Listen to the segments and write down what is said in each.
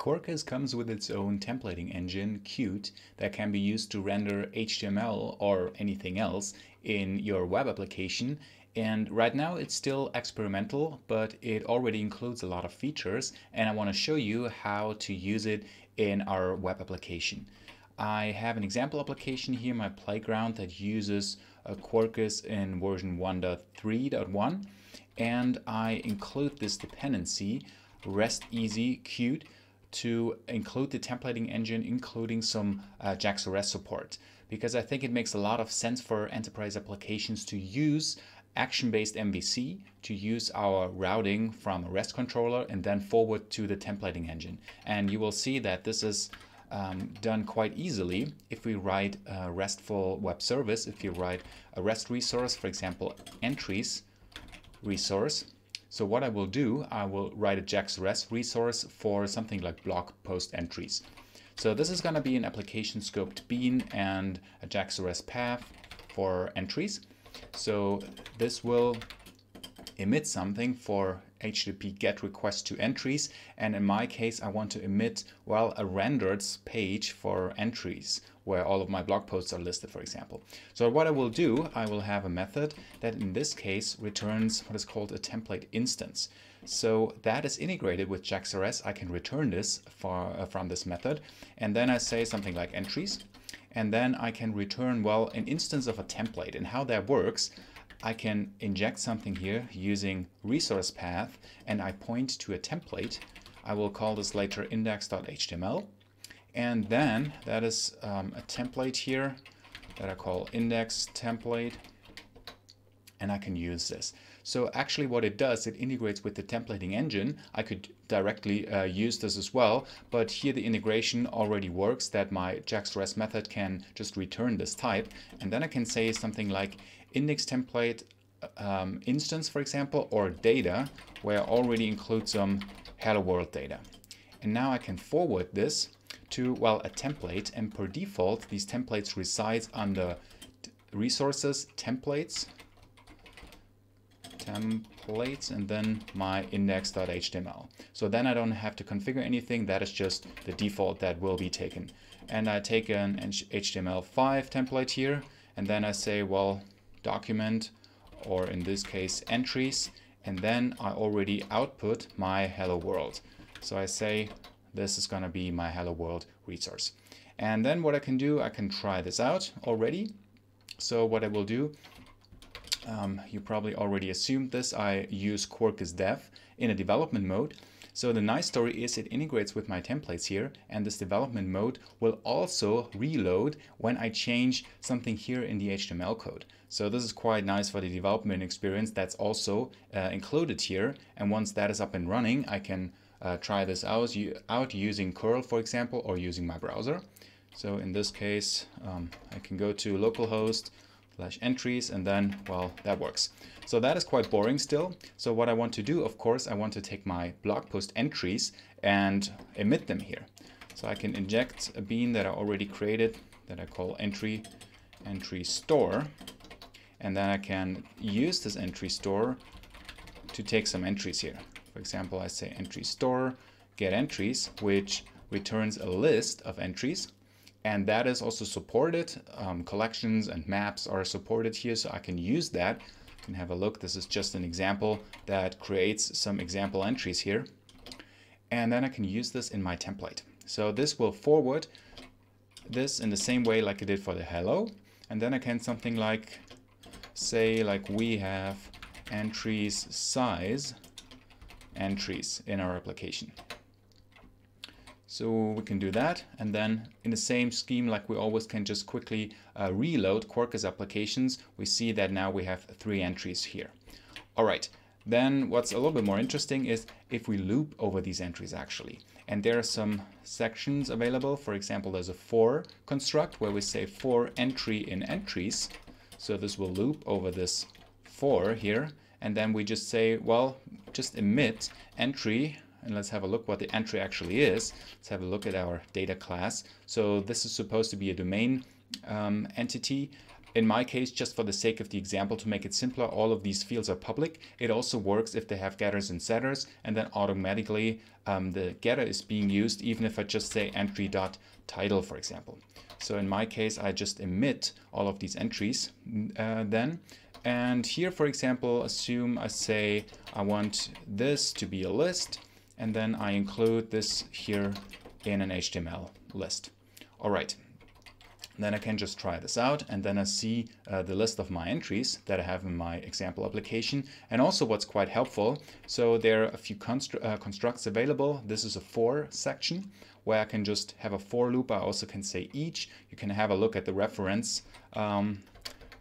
Quarkus comes with its own templating engine, Qute, that can be used to render HTML or anything else in your web application. And right now it's still experimental, but it already includes a lot of features. And I want to show you how to use it in our web application. I have an example application here, my playground, that uses a Quarkus in version 1.3.1. And I include this dependency, RESTEasy Qute, to include the templating engine, including some uh, JAX-RS support, because I think it makes a lot of sense for enterprise applications to use action-based MVC to use our routing from a REST controller and then forward to the templating engine. And you will see that this is um, done quite easily if we write a RESTful web service, if you write a REST resource, for example, entries resource, so what I will do, I will write a JAX-RS resource for something like blog post entries. So this is going to be an application scoped bean and a JAX-RS path for entries. So this will emit something for HTTP GET request to entries. And in my case, I want to emit, well, a rendered page for entries where all of my blog posts are listed, for example. So what I will do, I will have a method that in this case returns what is called a template instance. So that is integrated with JAX-RS. I can return this for, uh, from this method. And then I say something like entries. And then I can return, well, an instance of a template. And how that works, I can inject something here using resource path and I point to a template. I will call this later index.html. And then that is um, a template here that I call index template. And I can use this. So actually what it does, it integrates with the templating engine. I could directly uh, use this as well, but here the integration already works that my JAX-RS method can just return this type. And then I can say something like index template um, instance, for example, or data, where I already include some hello world data. And now I can forward this to, well, a template. And per default, these templates reside under resources, templates, templates, and then my index.html. So then I don't have to configure anything. That is just the default that will be taken. And I take an HTML5 template here, and then I say, well, document, or in this case entries, and then I already output my hello world. So I say this is going to be my hello world resource. And then what I can do, I can try this out already. So what I will do, um, you probably already assumed this, I use Quarkus dev in a development mode. So the nice story is it integrates with my templates here and this development mode will also reload when I change something here in the HTML code. So this is quite nice for the development experience that's also uh, included here. And once that is up and running, I can uh, try this out, out using curl, for example, or using my browser. So in this case, um, I can go to localhost slash entries and then, well, that works. So that is quite boring still. So what I want to do, of course, I want to take my blog post entries and emit them here. So I can inject a bean that I already created that I call entry entry store and then I can use this entry store to take some entries here. For example, I say entry store, get entries, which returns a list of entries. And that is also supported. Um, collections and maps are supported here, so I can use that. You can have a look. This is just an example that creates some example entries here. And then I can use this in my template. So this will forward this in the same way like I did for the hello. And then I can something like say like we have entries size entries in our application. So we can do that and then in the same scheme like we always can just quickly uh, reload Quarkus applications we see that now we have three entries here. Alright then what's a little bit more interesting is if we loop over these entries actually and there are some sections available for example there's a for construct where we say for entry in entries so this will loop over this for here. And then we just say, well, just emit entry. And let's have a look what the entry actually is. Let's have a look at our data class. So this is supposed to be a domain um, entity. in my case, just for the sake of the example, to make it simpler, all of these fields are public. It also works if they have getters and setters, and then automatically um, the getter is being used, even if I just say entry.title, for example. So in my case, I just emit all of these entries uh, then. And here, for example, assume I say I want this to be a list, and then I include this here in an HTML list. All right, then I can just try this out and then I see uh, the list of my entries that I have in my example application and also what's quite helpful. So there are a few uh, constructs available. This is a for section where I can just have a for loop. I also can say each. You can have a look at the reference um,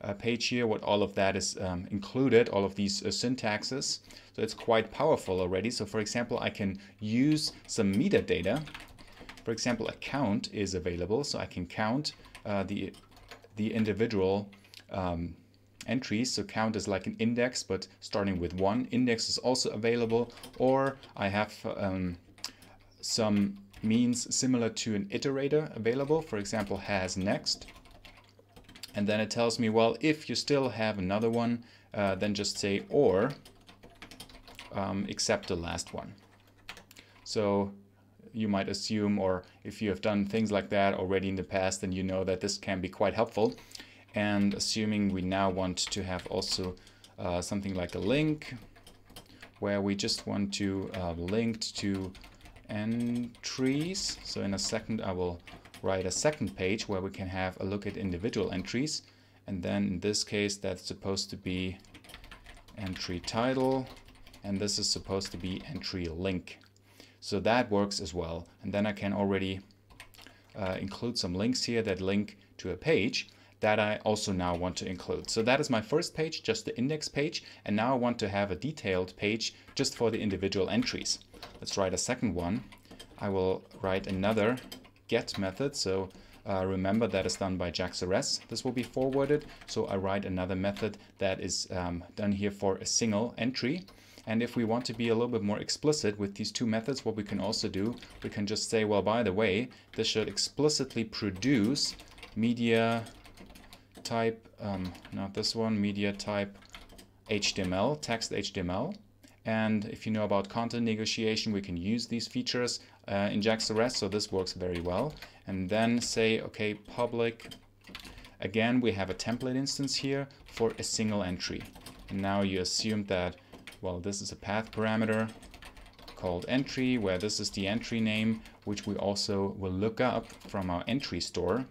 uh, page here, what all of that is um, included, all of these uh, syntaxes. So it's quite powerful already. So for example, I can use some metadata. For example, a count is available, so I can count uh, the, the individual um, entries. So count is like an index, but starting with one. Index is also available, or I have um, some means similar to an iterator available, for example, has next. And then it tells me, well, if you still have another one, uh, then just say or, um, except the last one. So you might assume, or if you have done things like that already in the past, then you know that this can be quite helpful. And assuming we now want to have also uh, something like a link, where we just want to uh, link to entries. So in a second, I will write a second page where we can have a look at individual entries. And then in this case, that's supposed to be entry title, and this is supposed to be entry link. So that works as well. And then I can already uh, include some links here that link to a page that I also now want to include. So that is my first page, just the index page. And now I want to have a detailed page just for the individual entries. Let's write a second one. I will write another get method. So uh, remember that is done by JAX-RS. This will be forwarded. So I write another method that is um, done here for a single entry. And if we want to be a little bit more explicit with these two methods, what we can also do, we can just say, well, by the way, this should explicitly produce media type, um, not this one, media type HTML, text HTML. And if you know about content negotiation, we can use these features uh, in JAX-RS, so this works very well. And then say, okay, public. Again, we have a template instance here for a single entry. And now you assume that well, this is a path parameter called entry, where this is the entry name, which we also will look up from our entry store,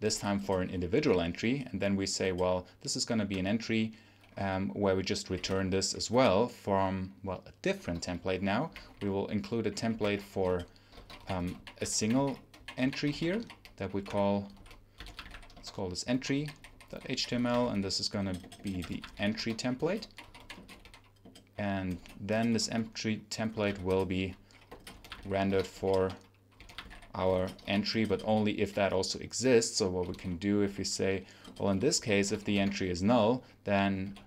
this time for an individual entry. And then we say, well, this is going to be an entry um, where we just return this as well from, well, a different template now. We will include a template for um, a single entry here that we call, let's call this entry.html, and this is going to be the entry template and then this entry template will be rendered for our entry, but only if that also exists. So what we can do if we say, well, in this case, if the entry is null, then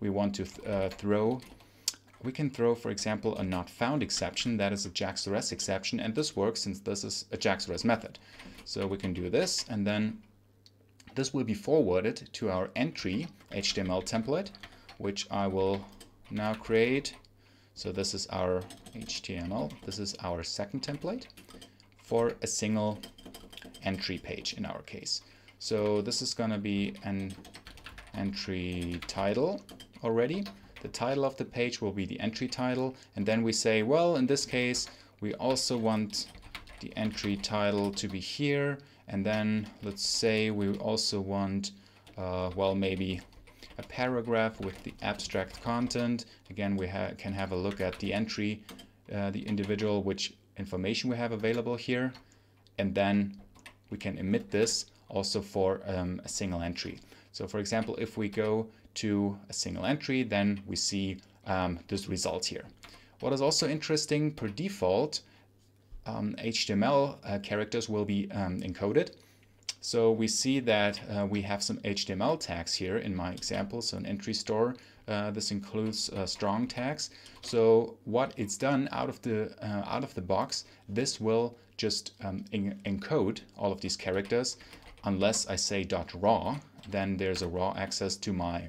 we want to th uh, throw, we can throw, for example, a not found exception. That is a JAX-RS exception, and this works since this is a JAX-RS method. So we can do this, and then this will be forwarded to our entry HTML template, which I will now create. So this is our HTML. This is our second template for a single entry page in our case. So this is going to be an entry title already. The title of the page will be the entry title. And then we say, well, in this case, we also want the entry title to be here. And then let's say we also want, uh, well, maybe a paragraph with the abstract content. Again, we ha can have a look at the entry, uh, the individual, which information we have available here. And then we can emit this also for um, a single entry. So for example, if we go to a single entry, then we see um, this result here. What is also interesting, per default, um, HTML uh, characters will be um, encoded so we see that uh, we have some HTML tags here in my example. So an entry store, uh, this includes uh, strong tags. So what it's done out of the uh, out of the box, this will just um, encode all of these characters unless I say dot .raw, then there's a raw access to my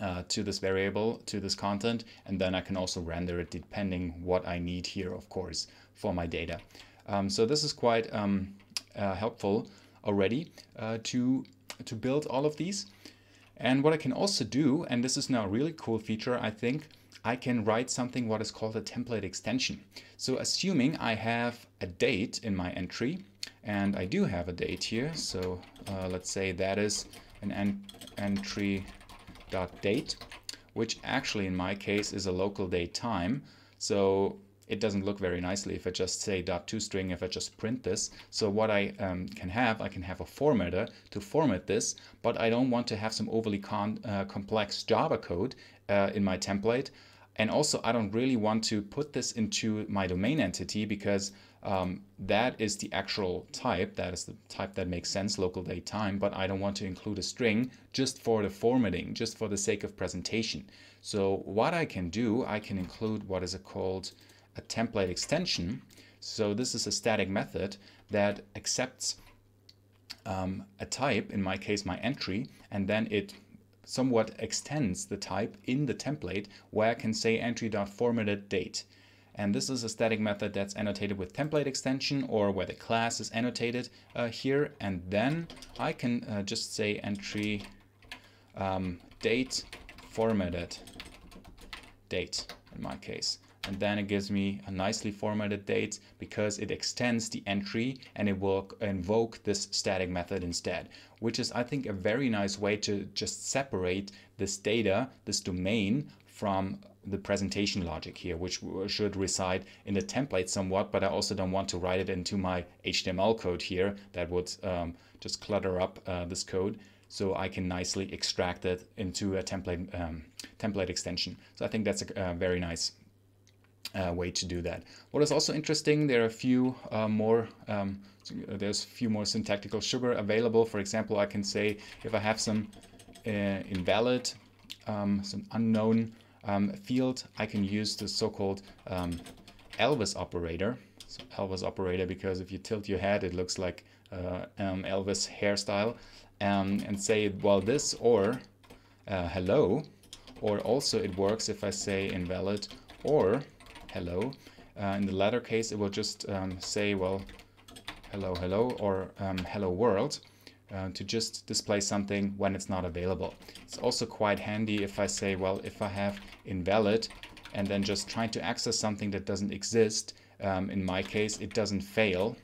uh, to this variable, to this content, and then I can also render it depending what I need here, of course, for my data. Um, so this is quite um, uh, helpful already uh, to, to build all of these. And what I can also do, and this is now a really cool feature, I think, I can write something what is called a template extension. So assuming I have a date in my entry, and I do have a date here, so uh, let's say that is an en entry dot date, which actually in my case is a local date time. So it doesn't look very nicely if I just say dot string if I just print this. So what I um, can have, I can have a formatter to format this, but I don't want to have some overly uh, complex Java code uh, in my template. And also I don't really want to put this into my domain entity because um, that is the actual type, that is the type that makes sense, local date time, but I don't want to include a string just for the formatting, just for the sake of presentation. So what I can do, I can include what is called a template extension. So this is a static method that accepts um, a type, in my case my entry, and then it somewhat extends the type in the template where I can say entry.formatted date. And this is a static method that's annotated with template extension or where the class is annotated uh, here. And then I can uh, just say entry um, date formatted date in my case and then it gives me a nicely formatted date because it extends the entry and it will invoke this static method instead, which is I think a very nice way to just separate this data, this domain from the presentation logic here, which should reside in the template somewhat, but I also don't want to write it into my HTML code here that would um, just clutter up uh, this code. So I can nicely extract it into a template um, template extension. So I think that's a, a very nice uh, way to do that. What is also interesting, there are a few uh, more, um, there's a few more syntactical sugar available. For example, I can say if I have some uh, invalid, um, some unknown um, field, I can use the so-called um, Elvis operator. So Elvis operator, because if you tilt your head, it looks like uh, um, Elvis hairstyle. Um, and say, well, this or uh, hello, or also it works if I say invalid or hello. Uh, in the latter case, it will just um, say, well, hello, hello, or um, hello world, uh, to just display something when it's not available. It's also quite handy if I say, well, if I have invalid and then just trying to access something that doesn't exist, um, in my case, it doesn't fail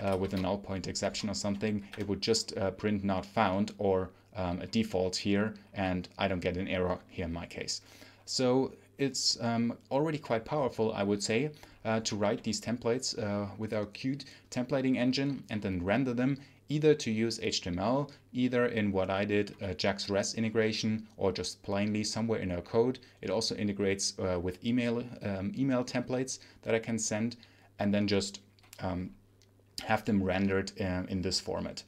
uh, with a null point exception or something, it would just uh, print not found or um, a default here, and I don't get an error here in my case. So it's um, already quite powerful, I would say, uh, to write these templates uh, with our Qute templating engine and then render them either to use HTML, either in what I did, uh, JAX REST integration, or just plainly somewhere in our code. It also integrates uh, with email, um, email templates that I can send, and then just um, have them rendered uh, in this format.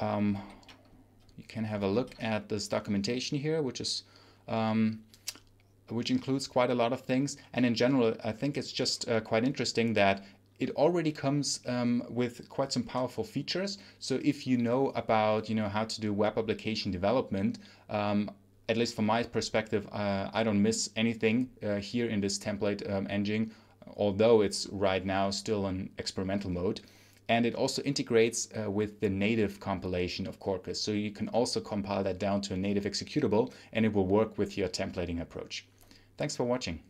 Um, you can have a look at this documentation here, which is um, which includes quite a lot of things. And in general, I think it's just uh, quite interesting that it already comes um, with quite some powerful features. So if you know about you know how to do web application development, um, at least from my perspective, uh, I don't miss anything uh, here in this template um, engine, although it's right now still in experimental mode. And it also integrates uh, with the native compilation of Quarkus. So you can also compile that down to a native executable and it will work with your templating approach. Thanks for watching.